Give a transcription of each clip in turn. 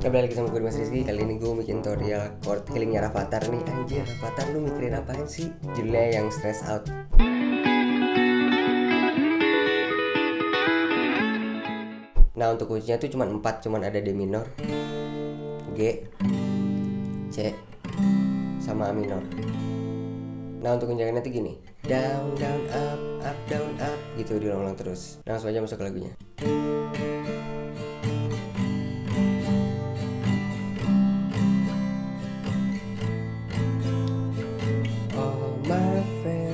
Kembali lagi sama gue Mas Rizky. Kali ini gue bikin tutorial chord healingnya Rafathar nih. Anjir Rafathar lu mikirin apaan sih? Judulnya yang stress out. Nah untuk kuncinya tuh cuma 4 Cuman ada D minor G C Sama A minor. Nah untuk kunjangannya tuh gini. Down, down, up, up, down, up. Gitu diulang-ulang terus. Langsung aja masuk ke lagunya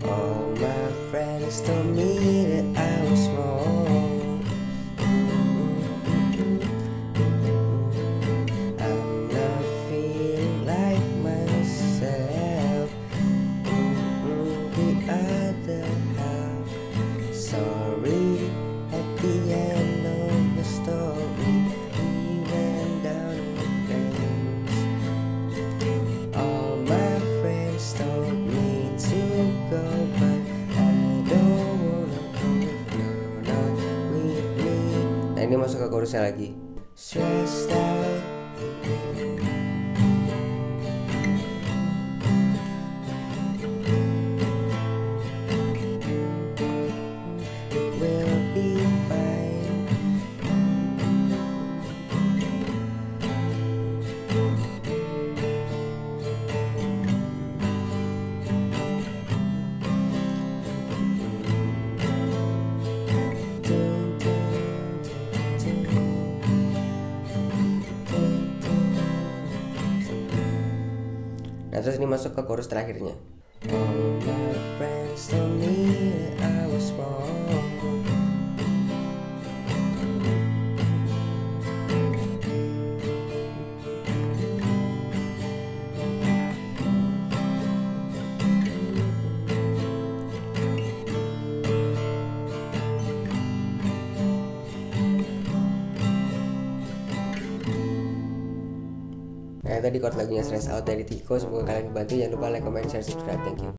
All my friends told me that I was wrong. I'm not feeling like myself. The other half. Sorry, masuk ke chorusnya lagi. Stressed out. Nah terus ini masuk ke chorus terakhirnya. All my friends Nah tadi chord lagunya Stress Out dari Tiko Semoga kalian dibantu Jangan lupa like, comment, share, subscribe. Thank you